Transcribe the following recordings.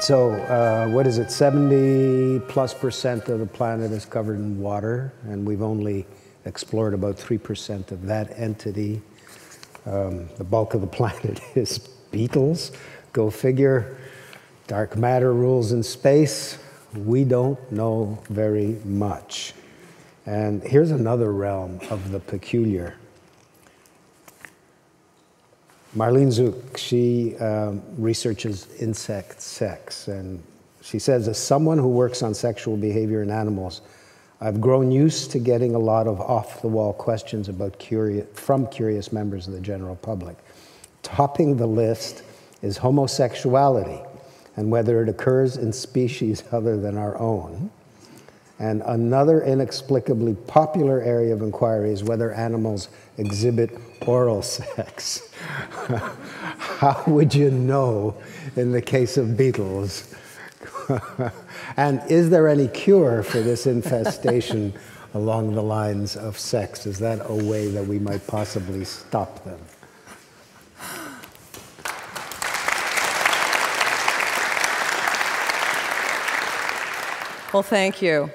So, uh, what is it? 70 plus percent of the planet is covered in water, and we've only explored about 3% of that entity. Um, the bulk of the planet is beetles. Go figure. Dark matter rules in space. We don't know very much. And here's another realm of the peculiar. Marlene Zuk, she um, researches insect sex, and she says, as someone who works on sexual behavior in animals, I've grown used to getting a lot of off the wall questions about curious, from curious members of the general public. Topping the list is homosexuality and whether it occurs in species other than our own. And another inexplicably popular area of inquiry is whether animals exhibit oral sex. How would you know in the case of beetles? and is there any cure for this infestation along the lines of sex? Is that a way that we might possibly stop them? Well, thank you.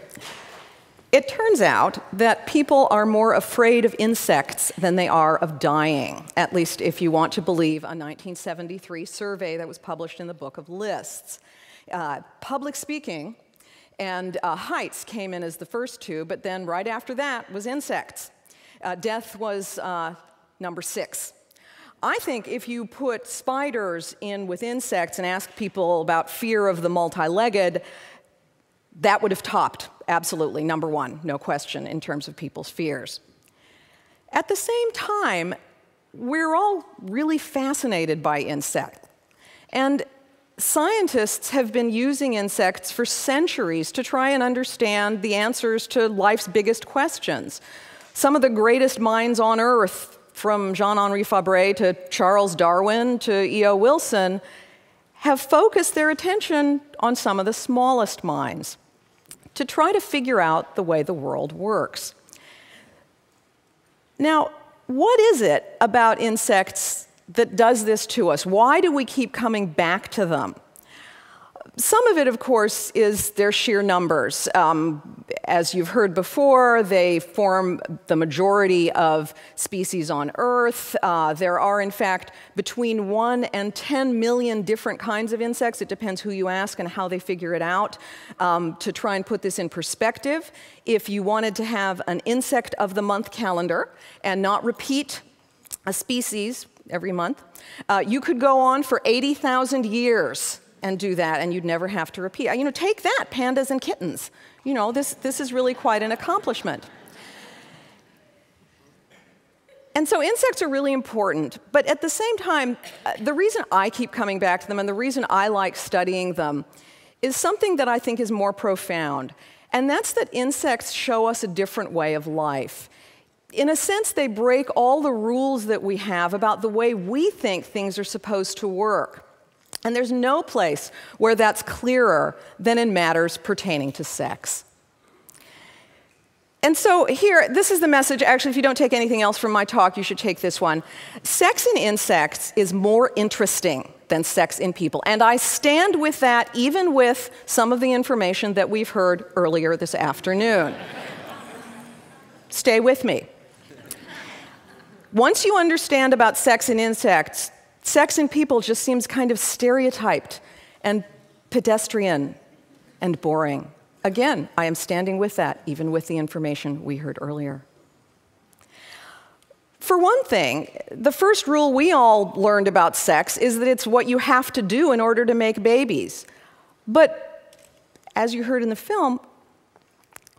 It turns out that people are more afraid of insects than they are of dying, at least if you want to believe a 1973 survey that was published in the Book of Lists. Uh, public speaking and uh, heights came in as the first two, but then right after that was insects. Uh, death was uh, number six. I think if you put spiders in with insects and ask people about fear of the multi legged, that would have topped, absolutely, number one, no question, in terms of people's fears. At the same time, we're all really fascinated by insects. And scientists have been using insects for centuries to try and understand the answers to life's biggest questions. Some of the greatest minds on earth, from Jean Henri Fabre to Charles Darwin to E.O. Wilson, have focused their attention on some of the smallest minds to try to figure out the way the world works. Now, what is it about insects that does this to us? Why do we keep coming back to them? Some of it, of course, is their sheer numbers. Um, as you've heard before, they form the majority of species on Earth. Uh, there are, in fact, between 1 and 10 million different kinds of insects. It depends who you ask and how they figure it out. Um, to try and put this in perspective, if you wanted to have an insect of the month calendar and not repeat a species every month, uh, you could go on for 80,000 years and do that, and you'd never have to repeat. You know, take that, pandas and kittens. You know, this, this is really quite an accomplishment. And so insects are really important, but at the same time, uh, the reason I keep coming back to them and the reason I like studying them is something that I think is more profound. And that's that insects show us a different way of life. In a sense, they break all the rules that we have about the way we think things are supposed to work. And there's no place where that's clearer than in matters pertaining to sex. And so, here, this is the message. Actually, if you don't take anything else from my talk, you should take this one. Sex in insects is more interesting than sex in people. And I stand with that, even with some of the information that we've heard earlier this afternoon. Stay with me. Once you understand about sex in insects, Sex in people just seems kind of stereotyped and pedestrian and boring. Again, I am standing with that, even with the information we heard earlier. For one thing, the first rule we all learned about sex is that it's what you have to do in order to make babies. But as you heard in the film,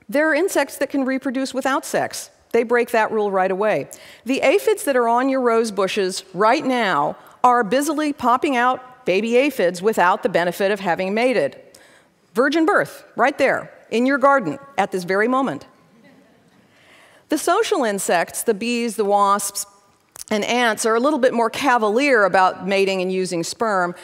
there are insects that can reproduce without sex. They break that rule right away. The aphids that are on your rose bushes right now are busily popping out baby aphids without the benefit of having mated. Virgin birth, right there, in your garden, at this very moment. The social insects, the bees, the wasps, and ants, are a little bit more cavalier about mating and using sperm.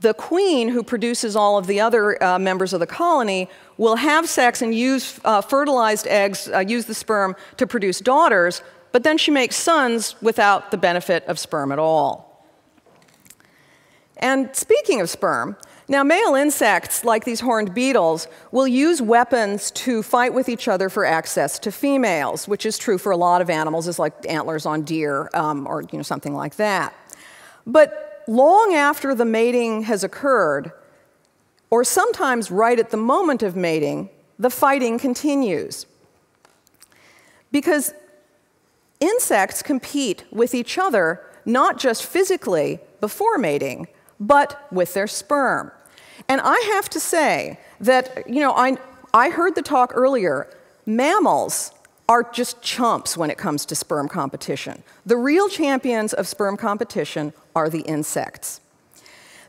The queen, who produces all of the other uh, members of the colony, will have sex and use uh, fertilized eggs, uh, use the sperm to produce daughters, but then she makes sons without the benefit of sperm at all. And speaking of sperm, Now, male insects, like these horned beetles, will use weapons to fight with each other for access to females, which is true for a lot of animals, it's like antlers on deer um, or you know, something like that. But long after the mating has occurred, or sometimes right at the moment of mating, the fighting continues. Because insects compete with each other not just physically before mating, but with their sperm. And I have to say that, you know, I, I heard the talk earlier. Mammals are just chumps when it comes to sperm competition. The real champions of sperm competition are the insects.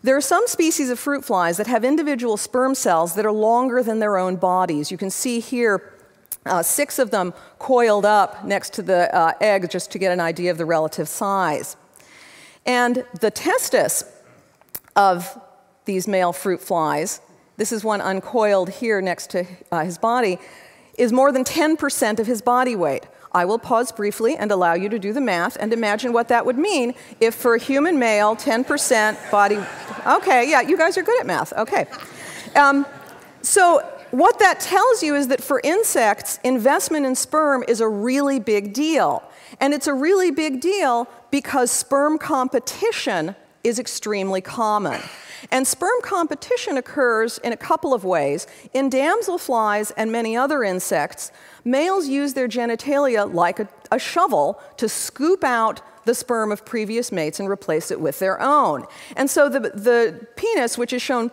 There are some species of fruit flies that have individual sperm cells that are longer than their own bodies. You can see here uh, six of them coiled up next to the uh, egg just to get an idea of the relative size. And the testis of these male fruit flies, this is one uncoiled here next to uh, his body, is more than 10% of his body weight. I will pause briefly and allow you to do the math and imagine what that would mean if for a human male, 10% body. Okay, yeah, you guys are good at math. Okay. Um, so, what that tells you is that for insects, investment in sperm is a really big deal. And it's a really big deal because sperm competition is extremely common. And sperm competition occurs in a couple of ways. In damselflies and many other insects, males use their genitalia like a, a shovel to scoop out the sperm of previous mates and replace it with their own. And so the, the penis, which is shown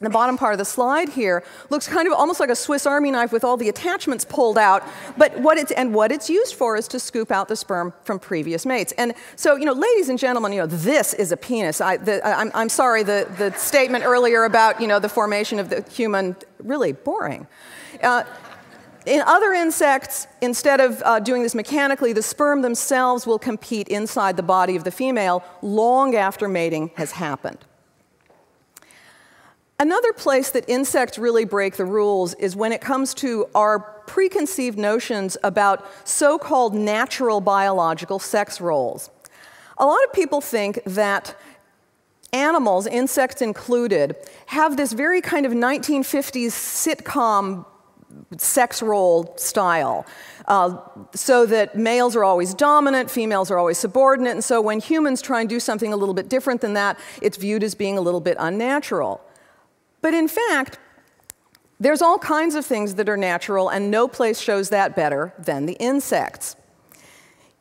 the bottom part of the slide here looks kind of almost like a Swiss Army knife with all the attachments pulled out. But what it's and what it's used for is to scoop out the sperm from previous mates. And so, you know, ladies and gentlemen, you know, this is a penis. I, am I'm sorry, the, the statement earlier about you know the formation of the human really boring. Uh, in other insects, instead of uh, doing this mechanically, the sperm themselves will compete inside the body of the female long after mating has happened. Another place that insects really break the rules is when it comes to our preconceived notions about so called natural biological sex roles. A lot of people think that animals, insects included, have this very kind of 1950s sitcom sex role style. Uh, so that males are always dominant, females are always subordinate, and so when humans try and do something a little bit different than that, it's viewed as being a little bit unnatural. But in fact, there's all kinds of things that are natural, and no place shows that better than the insects.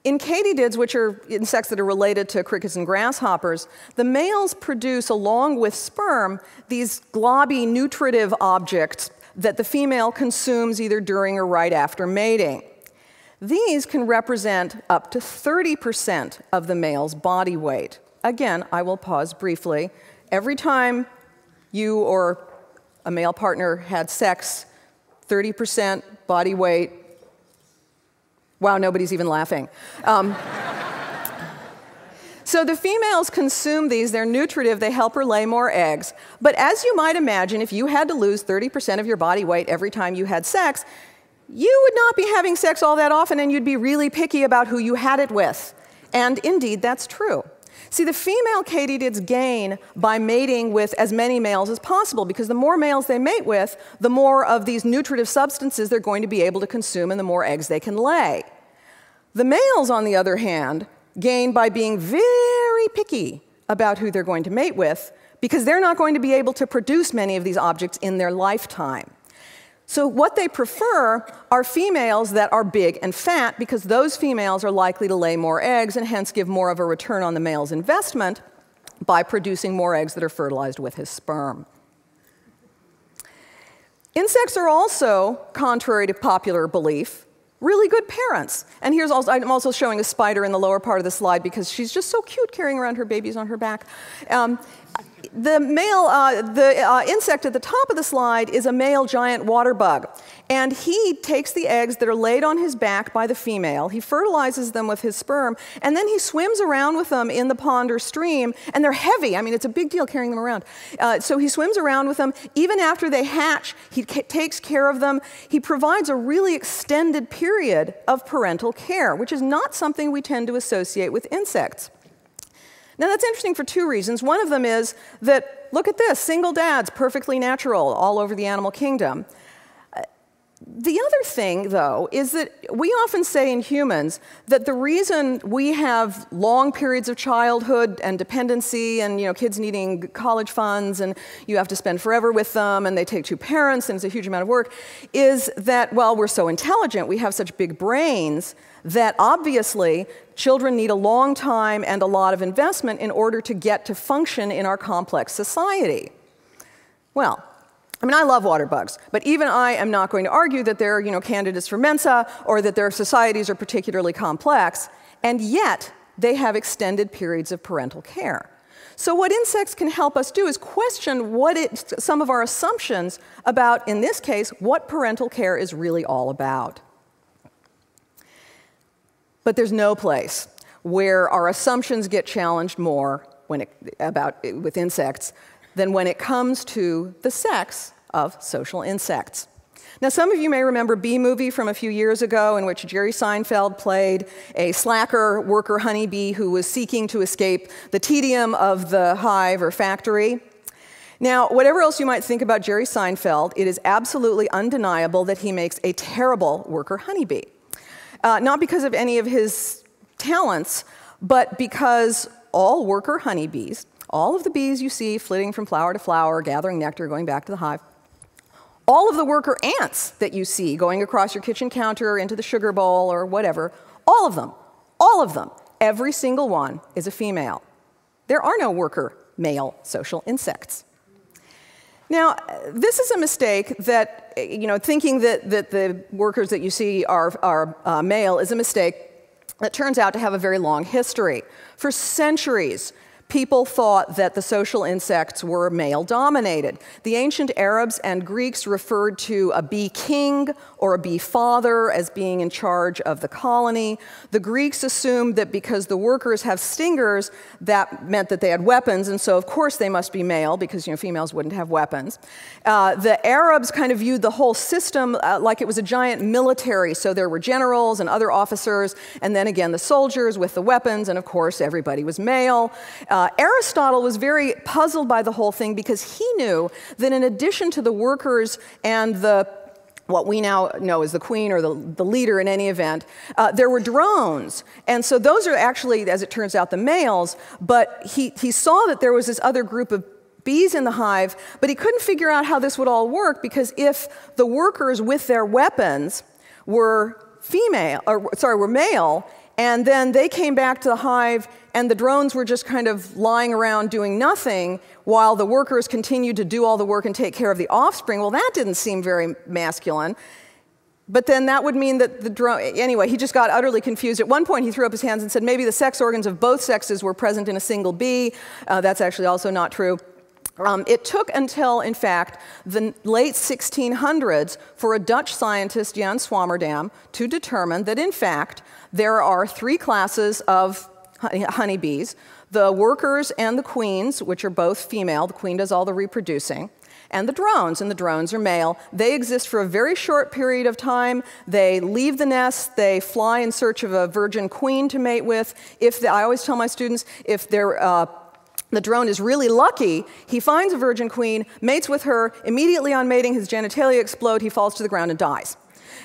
In katydids, which are insects that are related to crickets and grasshoppers, the males produce, along with sperm, these globby nutritive objects that the female consumes either during or right after mating. These can represent up to 30% of the male's body weight. Again, I will pause briefly. Every time you or a male partner had sex, 30% body weight. Wow, nobody's even laughing. Um, so the females consume these, they're nutritive, they help her lay more eggs. But as you might imagine, if you had to lose 30% of your body weight every time you had sex, you would not be having sex all that often and you'd be really picky about who you had it with. And indeed, that's true. See, the female katydids gain by mating with as many males as possible because the more males they mate with, the more of these nutritive substances they're going to be able to consume and the more eggs they can lay. The males, on the other hand, gain by being very picky about who they're going to mate with because they're not going to be able to produce many of these objects in their lifetime. So, what they prefer are females that are big and fat because those females are likely to lay more eggs and hence give more of a return on the male's investment by producing more eggs that are fertilized with his sperm. Insects are also, contrary to popular belief, really good parents. And here's also, I'm also showing a spider in the lower part of the slide because she's just so cute carrying around her babies on her back. Um, the male, uh, the uh, insect at the top of the slide is a male giant water bug. And he takes the eggs that are laid on his back by the female, he fertilizes them with his sperm, and then he swims around with them in the pond or stream. And they're heavy. I mean, it's a big deal carrying them around. Uh, so he swims around with them. Even after they hatch, he takes care of them. He provides a really extended period of parental care, which is not something we tend to associate with insects. Now, that's interesting for two reasons. One of them is that, look at this single dads, perfectly natural all over the animal kingdom. The other thing, though, is that we often say in humans that the reason we have long periods of childhood and dependency and you know, kids needing college funds and you have to spend forever with them and they take two parents and it's a huge amount of work is that, well, we're so intelligent, we have such big brains that obviously children need a long time and a lot of investment in order to get to function in our complex society. Well, I mean, I love water bugs, but even I am not going to argue that they're, you know, candidates for Mensa or that their societies are particularly complex, and yet they have extended periods of parental care. So what insects can help us do is question what it, some of our assumptions about, in this case, what parental care is really all about. But there's no place where our assumptions get challenged more when it, about, with insects than when it comes to the sex of social insects. Now, some of you may remember Bee Movie from a few years ago, in which Jerry Seinfeld played a slacker worker honeybee who was seeking to escape the tedium of the hive or factory. Now, whatever else you might think about Jerry Seinfeld, it is absolutely undeniable that he makes a terrible worker honeybee. Uh, not because of any of his talents, but because all worker honeybees, all of the bees you see flitting from flower to flower, gathering nectar, going back to the hive, all of the worker ants that you see going across your kitchen counter into the sugar bowl or whatever, all of them, all of them, every single one is a female. There are no worker male social insects. Now, this is a mistake that, you know, thinking that, that the workers that you see are, are uh, male is a mistake that turns out to have a very long history. For centuries, people thought that the social insects were male dominated. The ancient Arabs and Greeks referred to a bee king or a bee father as being in charge of the colony. The Greeks assumed that because the workers have stingers, that meant that they had weapons, and so of course they must be male because you know, females wouldn't have weapons. Uh, the Arabs kind of viewed the whole system uh, like it was a giant military, so there were generals and other officers, and then again the soldiers with the weapons, and of course everybody was male. Uh, Aristotle was very puzzled by the whole thing because he knew that in addition to the workers and the what we now know as the queen or the, the leader in any event, uh, there were drones. And so those are actually, as it turns out, the males. But he, he saw that there was this other group of bees in the hive, but he couldn't figure out how this would all work because if the workers with their weapons were female, or sorry, were male, and then they came back to the hive and the drones were just kind of lying around doing nothing while the workers continued to do all the work and take care of the offspring. Well, that didn't seem very masculine. But then that would mean that the drone, anyway, he just got utterly confused. At one point, he threw up his hands and said maybe the sex organs of both sexes were present in a single bee. Uh, that's actually also not true. Um, it took until, in fact, the late 1600s for a Dutch scientist, Jan Swammerdam, to determine that, in fact, there are three classes of honeybees the workers and the queens, which are both female, the queen does all the reproducing, and the drones, and the drones are male. They exist for a very short period of time. They leave the nest, they fly in search of a virgin queen to mate with. If the, I always tell my students, if they're uh, the drone is really lucky. He finds a virgin queen, mates with her. Immediately on mating, his genitalia explode. He falls to the ground and dies.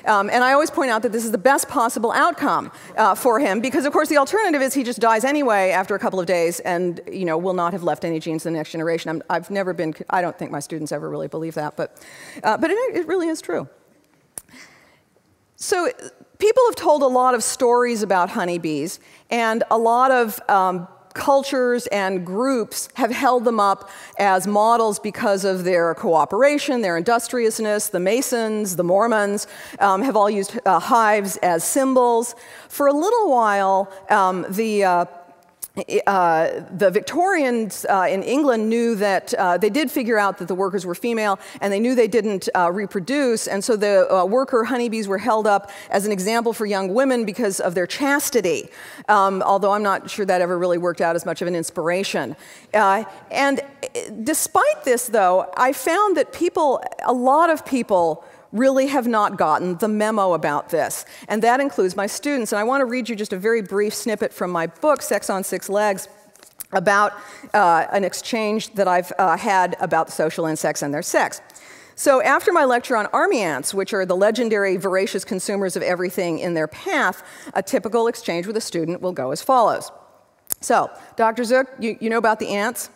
Um, and I always point out that this is the best possible outcome uh, for him because, of course, the alternative is he just dies anyway after a couple of days and, you know, will not have left any genes to the next generation. i have never been, I don't think my students ever really believe that, but, uh, but it, it really is true. So people have told a lot of stories about honeybees and a lot of um, cultures and groups have held them up as models because of their cooperation, their industriousness. The Masons, the Mormons um, have all used uh, hives as symbols. For a little while, um, the uh, the Victorians uh, in England knew that uh, they did figure out that the workers were female, and they knew they didn't uh, reproduce, and so the uh, worker honeybees were held up as an example for young women because of their chastity. Um, although I'm not sure that ever really worked out as much of an inspiration. Uh, and despite this, though, I found that people, a lot of people, really have not gotten the memo about this. And that includes my students. And I want to read you just a very brief snippet from my book, Sex on Six Legs. about uh, an exchange that I've uh, had about social insects and their sex. So, after my lecture on army ants, which are the legendary voracious consumers of everything in their path, a typical exchange with a student will go as follows. So, Dr. Zuk, you, you know about the ants?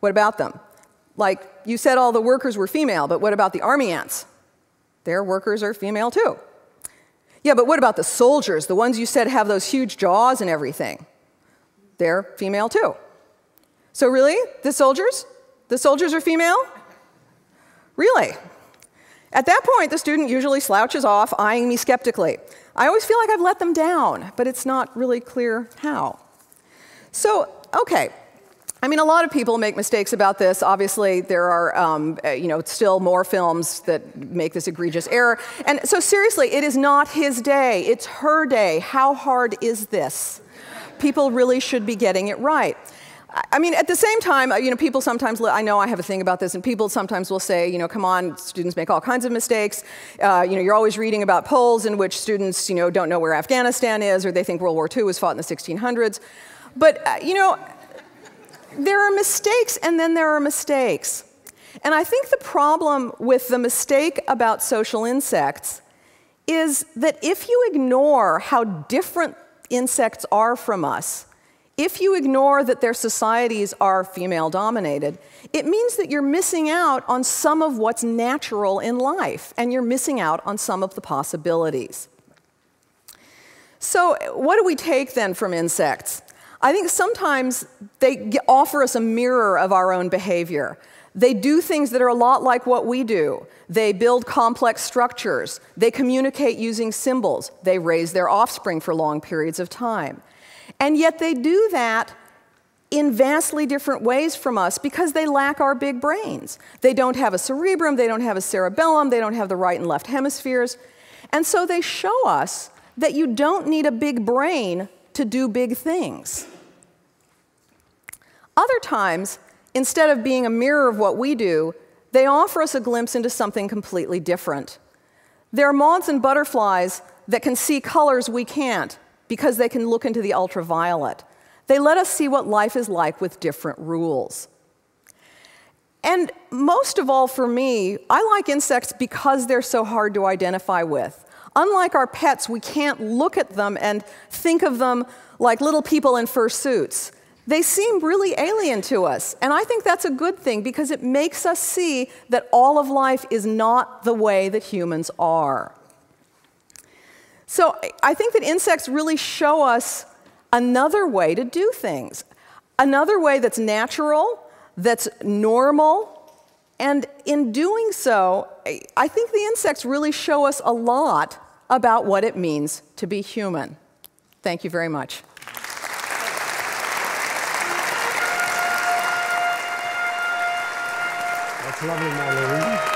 What about them? Like, you said all the workers were female, but what about the army ants? Their workers are female too. Yeah, but what about the soldiers, the ones you said have those huge jaws and everything? They're female too. So, really? The soldiers? The soldiers are female? Really? At that point, the student usually slouches off, eyeing me skeptically. I always feel like I've let them down, but it's not really clear how. So, okay. I mean, a lot of people make mistakes about this. Obviously, there are, um, uh, you know, still more films that make this egregious error. And so, seriously, it is not his day; it's her day. How hard is this? People really should be getting it right. I mean, at the same time, uh, you know, people sometimes, I know I have a thing about this, and people sometimes will say, you know, come on, students make all kinds of mistakes. Uh, you know, you're always reading about polls in which students, you know, don't know where Afghanistan is, or they think World War II was fought in the 1600s. But, uh, you know, there are mistakes, and then there are mistakes. And I think the problem with the mistake about social insects is that if you ignore how different insects are from us, if you ignore that their societies are female dominated, it means that you're missing out on some of what's natural in life, and you're missing out on some of the possibilities. So, what do we take then from insects? I think sometimes they offer us a mirror of our own behavior. They do things that are a lot like what we do. They build complex structures. They communicate using symbols. They raise their offspring for long periods of time. And yet they do that in vastly different ways from us because they lack our big brains. They don't have a cerebrum, they don't have a cerebellum, they don't have the right and left hemispheres. And so they show us that you don't need a big brain to do big things. Other times, instead of being a mirror of what we do, they offer us a glimpse into something completely different. There are moths and butterflies that can see colors we can't because they can look into the ultraviolet. They let us see what life is like with different rules. And most of all for me, I like insects because they're so hard to identify with. Unlike our pets, we can't look at them and think of them like little people in fursuits. They seem really alien to us. And I think that's a good thing because it makes us see that all of life is not the way that humans are. So I think that insects really show us another way to do things, another way that's natural, that's normal. And in doing so, I think the insects really show us a lot about what it means to be human. Thank you very much. Lovely, Marlene.